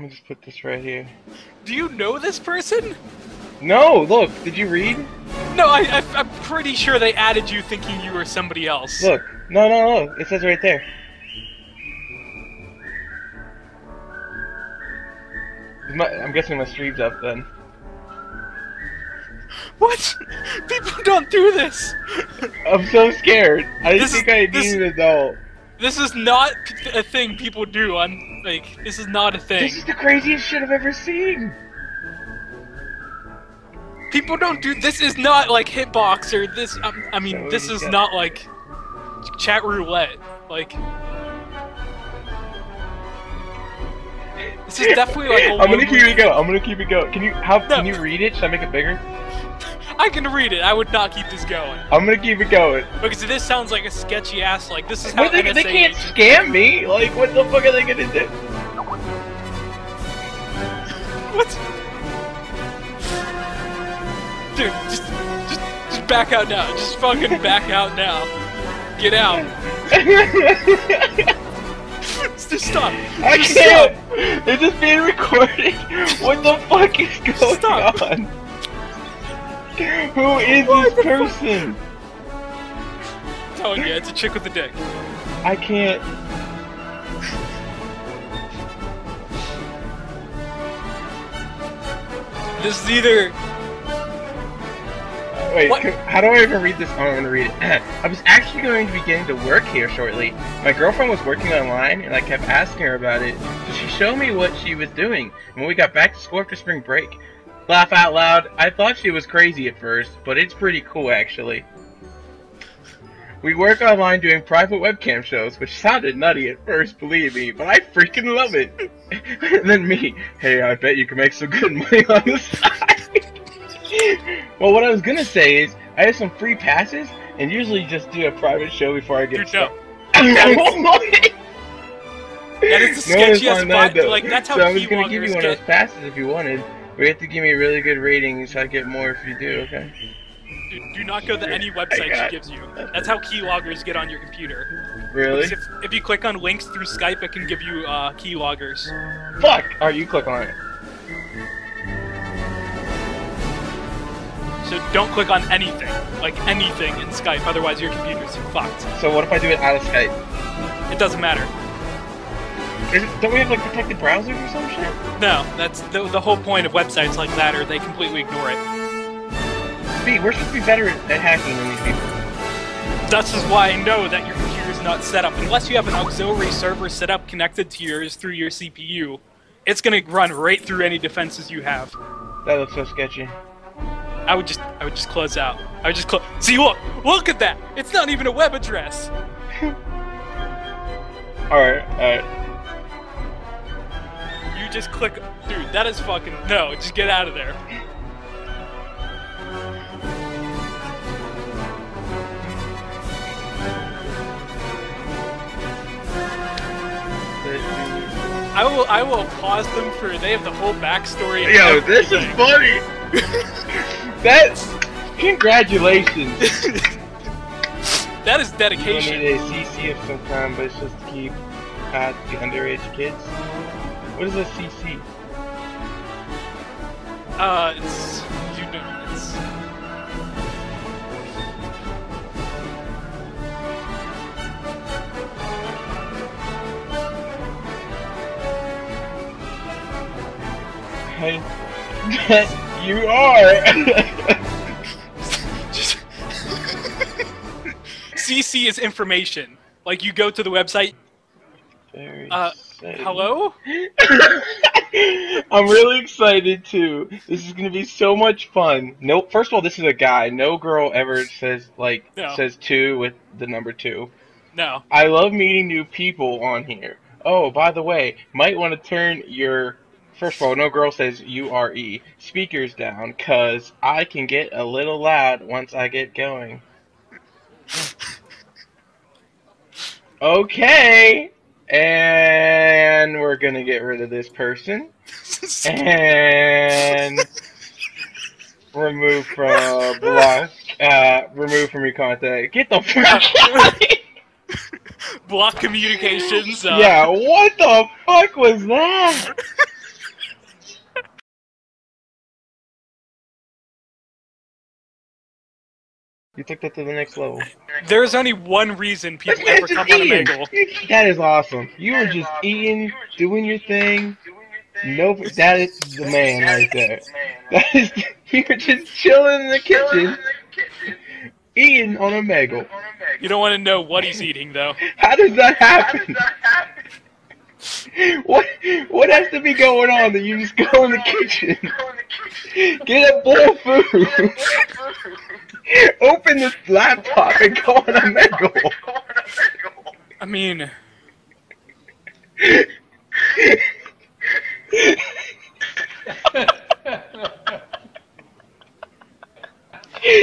Let me just put this right here. Do you know this person? No, look, did you read? No, I, I, I'm pretty sure they added you thinking you were somebody else. Look. No, no, no. It says right there. My, I'm guessing my stream's up then. What? People don't do this. I'm so scared. I This think is- I this- an adult. This is not a thing people do. I'm like, this is not a thing. This is the craziest shit I've ever seen. People don't do. This is not like Hitbox or this. Um, I mean, this is not like chat roulette. Like, this is definitely like a I'm gonna keep it going. I'm gonna keep it going. Can you how No. can you read it? Should I make it bigger? I can read it. I would not keep this going I'm gonna keep it going. because this sounds like a sketchy ass. Like this is how they, NSA they can't scam me. Like, what the fuck are they gonna do? What? Dude, just, just, just back out now. Just fucking back out now. Get out. Just stop. I Just can't. It's just being recorded. What the fuck is going Stop. on? Who is What this person? Stop. Telling you, it's a chick with a dick. I can't. This is either. Wait, What? how do I even read this? Oh, I'm gonna read it. I was actually going to be getting to work here shortly. My girlfriend was working online, and I kept asking her about it. So she showed me what she was doing. And when we got back to school after spring break, laugh out loud. I thought she was crazy at first, but it's pretty cool actually. We work online doing private webcam shows, which sounded nutty at first, believe me, but I freaking love it. and then me, hey, I bet you can make some good money on the side. well, what I was gonna say is, I have some free passes, and usually just do a private show before I get stuck. Oh no. that That is the sketchiest bot- like, that's how so I was gonna give you one of those passes if you wanted. We have to give me really good ratings, I get more if you do, okay? Dude, do not go to any website she gives you. That's how keyloggers get on your computer. Really? If, if you click on links through Skype, it can give you uh, keyloggers. Fuck! Alright, you click on it. So don't click on anything, like anything in Skype, otherwise your computer's fucked. So what if I do it out of Skype? It doesn't matter. Is it, don't we have like protected browsers or some shit? No, that's the, the whole point of websites like that, or they completely ignore it. B, we're supposed to be better at, hacking than these people. This is why I know that your computer's not set up. Unless you have an auxiliary server set up connected to yours through your CPU, it's gonna run right through any defenses you have. That looks so sketchy. I would just, I would just close out. I would just close. See, look, look at that. It's not even a web address. Alright, alright. You just click, dude. That is fucking no. Just get out of there. I will, I will pause them for. They have the whole backstory. Yo, this is funny! That's... Congratulations! That is You dedication. need a CC of some kind, but it's just to keep at the underage kids. What is a CC? Uh, it's you know, it's. Hey, you are! Just CC is information. Like you go to the website. Very Uh, exciting. hello? I'm really excited too. This is gonna be so much fun. No, first of all, this is a guy. No girl ever says like No. says two with the number two. No. I love meeting new people on here. Oh, by the way, might want to turn your first of all, no girl says U R E speakers down, cause I can get a little loud once I get going. Okay, and we're gonna get rid of this person and remove from block. Uh, remove from your contact. Get the fuck out! Block communications. Uh, Yeah, what the fuck was that? You took that to the next level. There's only one reason people ever just come on eating. Omegle. That is awesome. You were just eating, doing your thing. No, that is the man right there. That is, you were just chilling in the kitchen, eating on a Omegle. You don't want to know what he's eating, though. How does that happen? What what has to be going on that you just go in the kitchen, get a bowl of food, open this laptop, and go on a Omegle? I mean,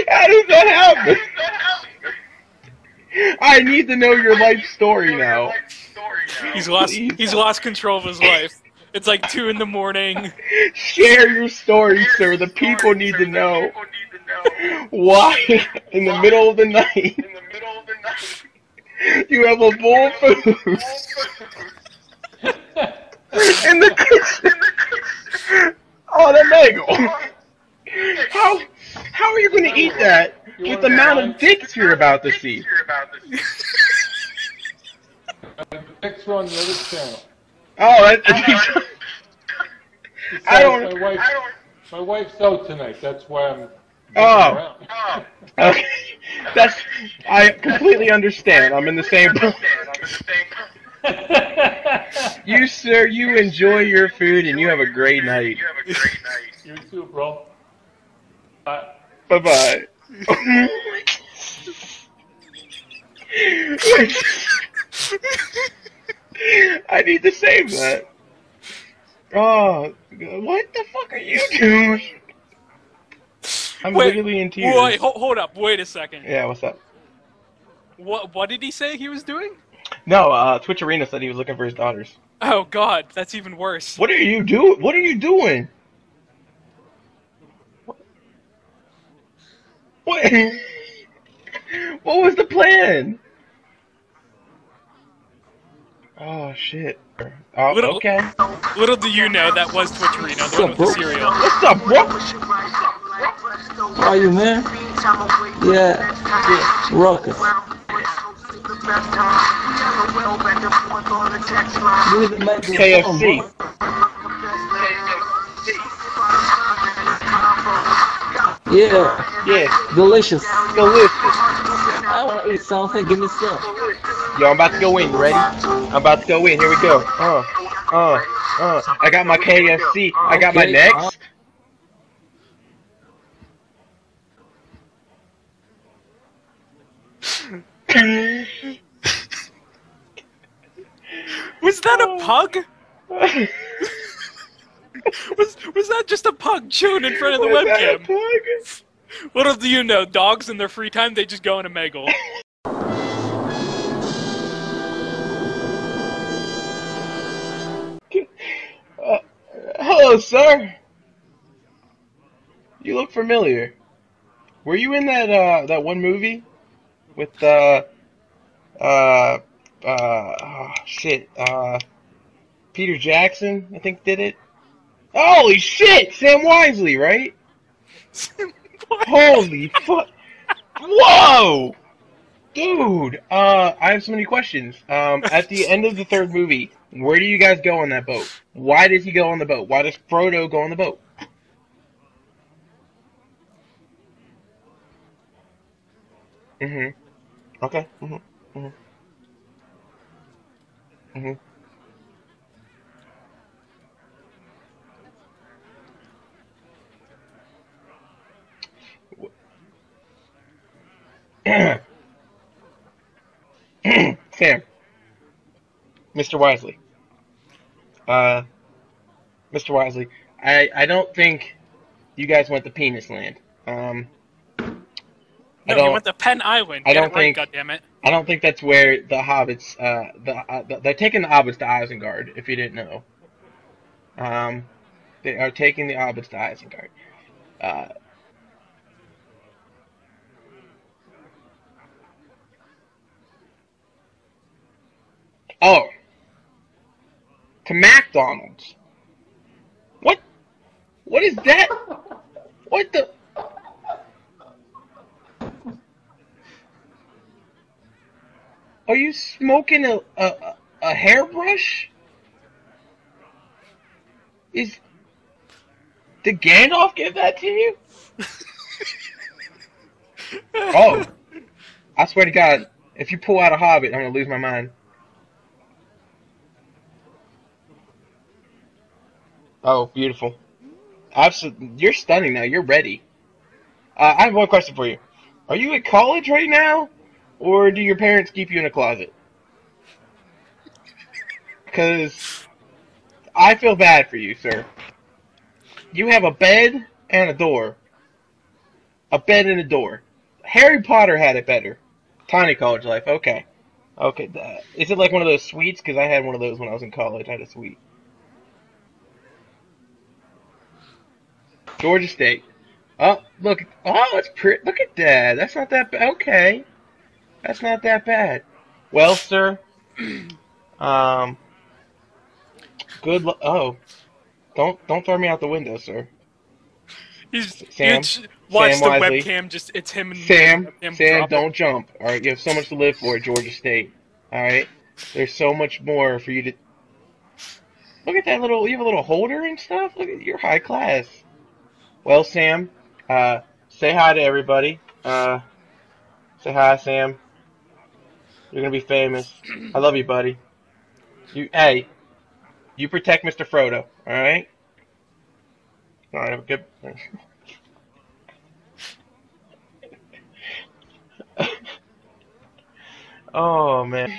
How does that happen? I need to know your life story now. he's lost Please. he's lost control of his life. It's like two in the morning. Share your story, sir. The people need to know why, in the middle of the night, In the middle of the night. you have a bowl of food in the kitchen on a bagel. How how are you going to eat that with the amount of dicks you're about to see? Next on the other channel. Oh, that, I don't. My, wife, my wife's out tonight. That's why I'm. Oh. Okay, that's I completely understand. I'm in the same boat. You sir, you enjoy your food and you have a great night. you too, bro. Bye. Bye bye. I need to save that. Oh, what the fuck are you doing? I'm Wait, literally in tears. Wait, hold, hold up, wait a second. Yeah, what's up? What what did he say he was doing? No, uh, Twitch Arena said he was looking for his daughters. Oh God, that's even worse. What are you doing? What are you doing? What? what was the plan? Oh shit. Oh, Little- okay. Little do you know that was Twitch Reno, the one with the cereal. What's up, bro? Are you man? Yeah. Ruckus. You need to make this KFC. Yeah. Yeah, Delicious. delicious. I want to eat something. Give me some. Yo, I'm about to go in. You ready? I'm about to go in. Here we go. Uh, uh, uh. I got my KFC. I got my Okay, next. Was that a pug? Was was that just a pug chewing in front of the Was webcam? pug? Little do you know, dogs in their free time they just go in a Omegle. Uh, hello, sir. You look familiar. Were you in that uh that one movie with uh uh uh oh, shit uh Peter Jackson I think did it. Holy shit, Sam Wisely, right? Holy fuck! Whoa, dude. Uh, I have so many questions. Um, at the end of the third movie, where do you guys go on that boat? Why does he go on the boat? Why does Frodo go on the boat? Mhm. Okay. Mhm. Mhm. Mhm. Sam. Mr. Wisely. Uh, Mr. Wisely, I, I don't think you guys went to Penis Land. Um, No, he don't, went to Penn Island. I Get don't it right, think- goddammit. I don't think that's where the hobbits, uh, the, uh, the, they're taking the hobbits to Isengard, if you didn't know. Um, they are taking the hobbits to Isengard. Uh, oh. To McDonald's. What? What is that? What the? Are you smoking a a, a hairbrush? Is did Gandalf give that to you? oh, I swear to God, if you pull out a Hobbit, I'm gonna lose my mind. Oh, beautiful. Absolutely, you're stunning now. You're ready. Uh, I have one question for you. Are you at college right now, or do your parents keep you in a closet? Because I feel bad for you, sir. You have a bed and a door. A bed and a door. Harry Potter had it better. Tiny college life. Okay. Okay. Uh, is it like one of those suites? Because I had one of those when I was in college. I had a suite. Georgia State. Oh, look. Oh, it's pretty. Look at that. That's not that bad. Okay. That's not that bad. Well, sir. Um. Good. Lu- oh. Don't don't throw me out the window, sir. He's Sam? watch Sam the Wisely. webcam. Just it's him and Sam, him Sam, don't jump. All right, you have so much to live for at Georgia State. All right, there's so much more for you to. Look at that little. You have a little holder and stuff. Look at you're high class. Well, Sam, uh, say hi to everybody. Uh, say hi, Sam. You're gonna be famous. I love you, buddy. You, hey, you protect Mr. Frodo. All right. All right, have a good. Oh man.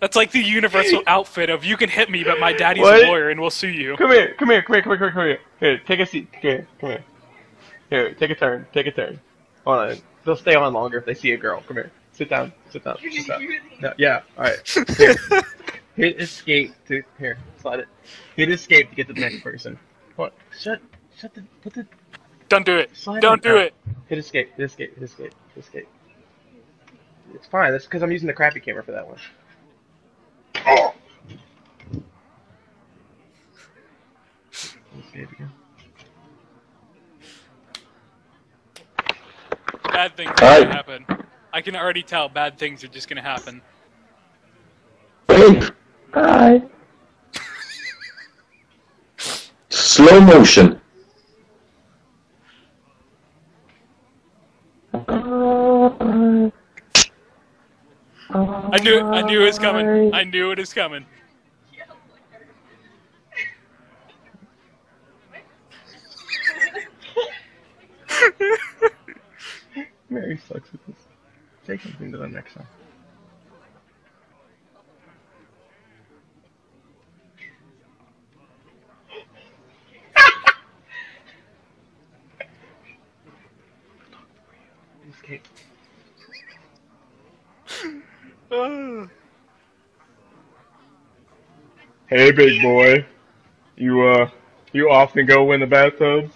That's like the universal outfit of you can hit me, but my daddy's What? a lawyer and we'll sue you. Come here, come here, come here, come here, come here, come here. Here, take a seat. Come here, come here. Here, take a turn, take a turn. Hold on. They'll stay on longer if they see a girl. Come here. Sit down, sit down, sit down. No, yeah, alright. Here. Hit escape to here, slide it. Hit escape to get to the next person. What? Shut shut the put the Don't do it. slide Don't on. do it. Hit escape, hit escape, hit escape, hit escape. It's fine, that's because I'm using the crappy camera for that one. Oh! Escape again. Bad things are gonna happen. I can already tell bad things are just gonna happen. Hey. Hi. Slow motion. I knew I knew it was coming. I knew it was coming. Sucks at this. Take something to the next one. Hey, big boy. You uh, you often go in the bathtub?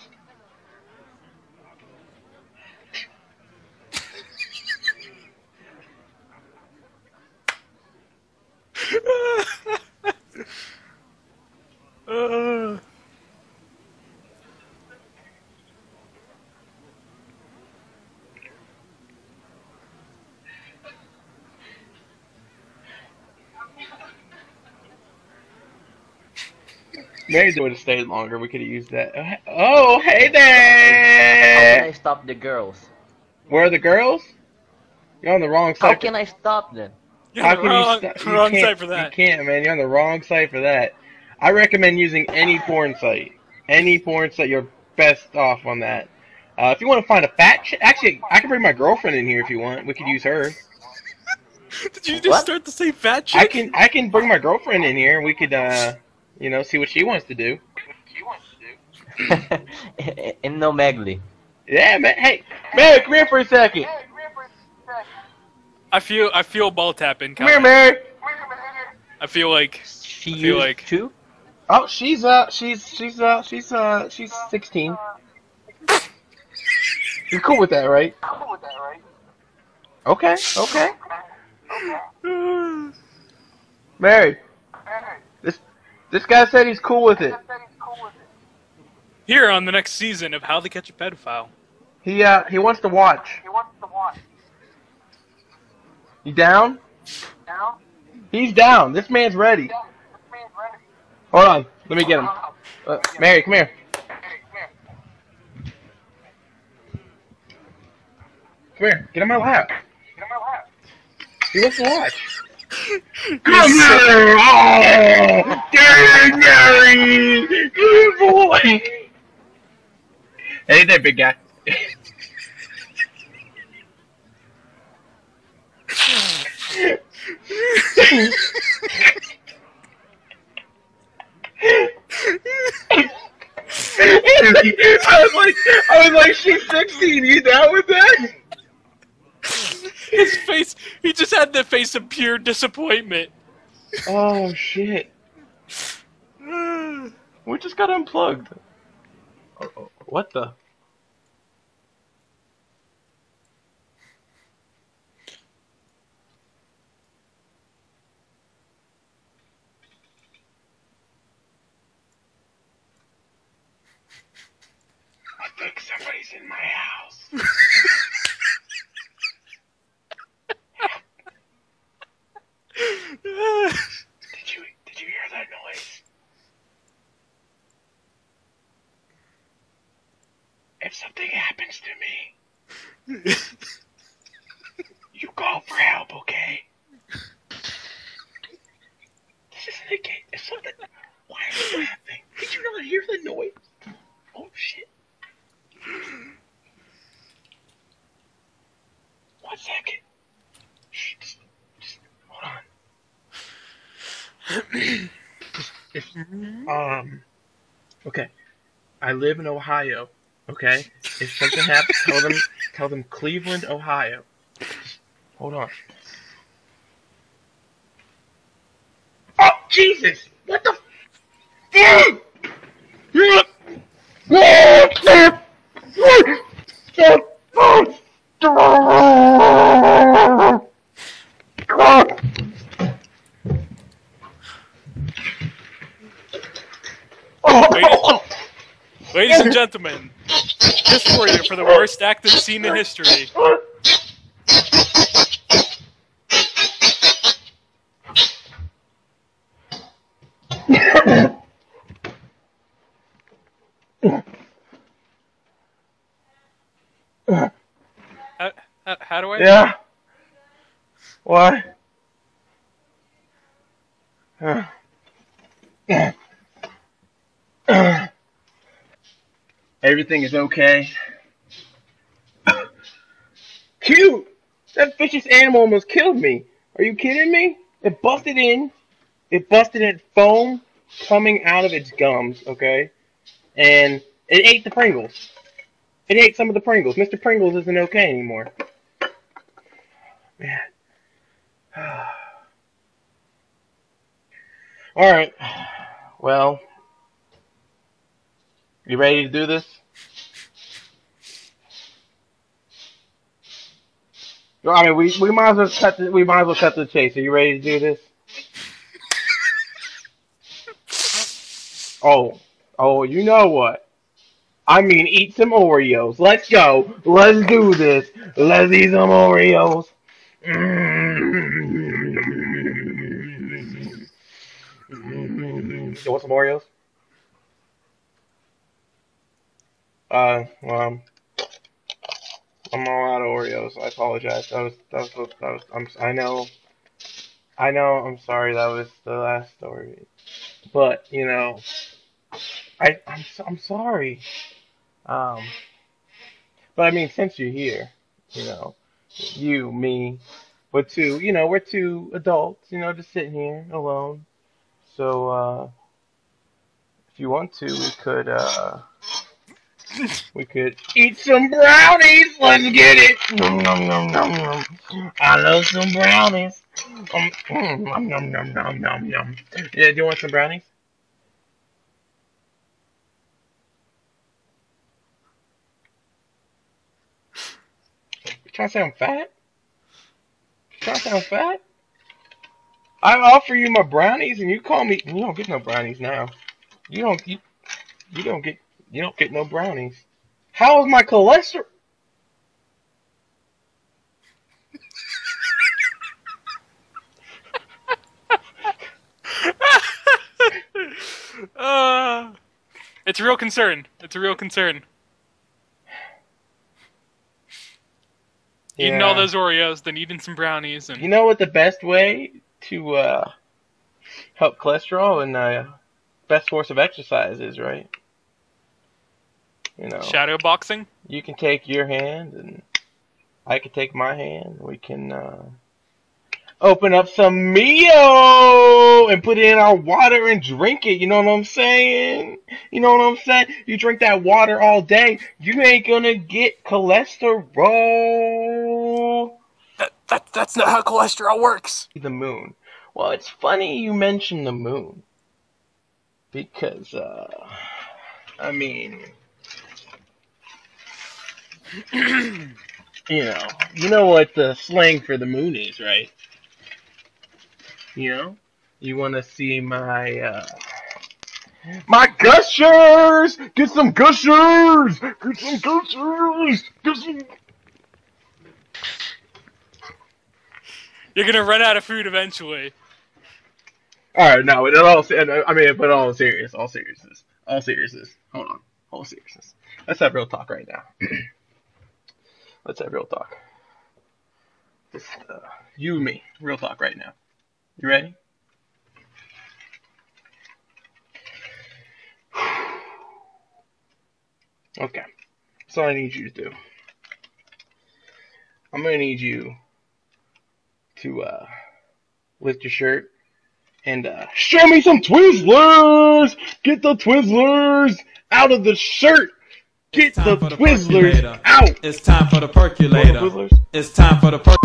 Uh, Maybe they would have stayed longer. We could have used that. Uh, Oh, hey there! How can there! I stop the girls? Where are the girls? You're on the wrong side. How can I stop them? you're How on the can wrong, you sta- you wrong can't- side for that. You can't, man. You're on the wrong site for that. I recommend using any porn site. Any porn site, you're best off on that. Uh, if you want to find a fat chick, actually, I can bring my girlfriend in here if you want. We could use her. Did you just What? start to say fat chick? I can, I can bring my girlfriend in here. and We could, uh, you know, see what she wants to do. In no Megli. Yeah, man. Hey, Mary, come here for a second. I feel I feel ball tapping. Come here. Mary. I feel like She I feel like- to? Oh, she's uh, she's she's uh, she's uh, she's 16. You're cool with that, right? Cool with that, right? Okay, okay. okay. Mary, this this guy said he's cool with it. here on the next season of How to Catch a Pedophile. He uh, he wants to watch. He wants to watch. You down? Down? He's down. This man's ready. Hold on. Let me get him. Uh, Mary, come here. Come here. Get on my lap. Get on my lap. He wants to watch. Come here! Oh! In, Mary! Good boy! Hey there, big guy. I was like, I was like, she's 16. You down with that? His face, he just had the face of pure disappointment. Oh shit! We just got unplugged. What the? I think somebody's in my house. Did you did you hear that noise? If something happens to me, you call for help, okay? This isn't a game. If something, why are you laughing? Did you not hear the noise? Oh shit! One second. Shh, just, just hold on. If um okay. I live in ohio okay? If something happens tell them tell them cleveland ohio. Hold on. Oh jesus! What the Ladies and gentlemen, this for you for the worst acted scene in history. How, how, how do I? yeah what Everything is okay. Cute! That vicious animal almost killed me. Are you kidding me? It busted in. It busted in foam coming out of its gums, okay? And it ate the Pringles. It ate some of the Pringles. Mr. Pringles isn't okay anymore. Man. Alright. Well. You ready to do this? I mean, we, we might as well cut the, we might as well cut the chase. Are you ready to do this? Oh, oh, you know what? I mean, eat some Oreos. Let's go. Let's do this. Let's eat some Oreos. You want some Oreos? Uh, well, I'm all out of Oreos. I apologize. That was that was that was. I'm. I know. I know. I'm sorry. That was the last story. But you know, I I'm I'm sorry. Um. But I mean, since you're here, you know, you, me, we're two. You know, we're two adults. You know, just sitting here alone. So, uh, if you want to, we could. uh we could eat some brownies. Let's get it. Nom, nom, nom, nom, nom. I love some brownies. Um, mm, nom, nom, nom, nom, nom, nom. Yeah, do you want some brownies? Trying to say I'm fat? Trying to say I'm fat? I offer you my brownies and you call me. You don't get no brownies now. You don't. You, you don't get. You don't get no brownies. How is my cholesterol? uh, it's a real concern. It's a real concern. Yeah. Eating all those Oreos, then eating some brownies, and you know what the best way to uh, help cholesterol and uh, best source of exercise is, right? You know, shadow boxing. you can take your hand and I can take my hand. We can uh, open up some Mio and put it in our water and drink it. You know what I'm saying? You know what I'm saying? You drink that water all day, you ain't gonna get cholesterol. That, that that's not how cholesterol works. the moon. Well, it's funny you mentioned the moon because, uh, I mean, you know, you know what the slang for the moon is, right? You know, you want to see my, uh, my gushers! Get some gushers! Get some gushers! Get some You're gonna run out of food eventually. All right, no, in all, I mean, but all serious, all seriousness, all seriousness. Hold on, all seriousness. Let's have real talk right now. Let's have real talk. Just uh, you and me, real talk right now. You ready? Okay, that's all I need you to do. I'm gonna need you to uh, lift your shirt and uh, show me some Twizzlers. Get the Twizzlers out of the shirt. Get the time for the Twizzlers percolator. out. It's time for the percolator. It's time for the per.